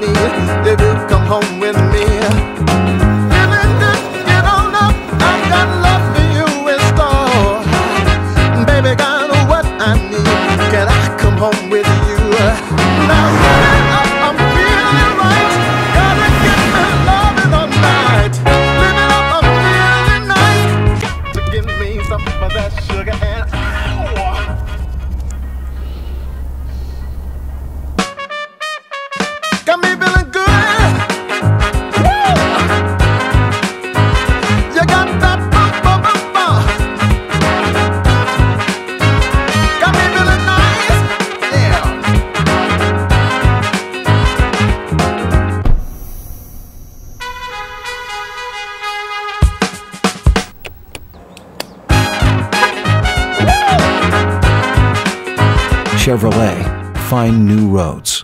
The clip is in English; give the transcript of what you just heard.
me. They will come home with me. Chevrolet. Find new roads.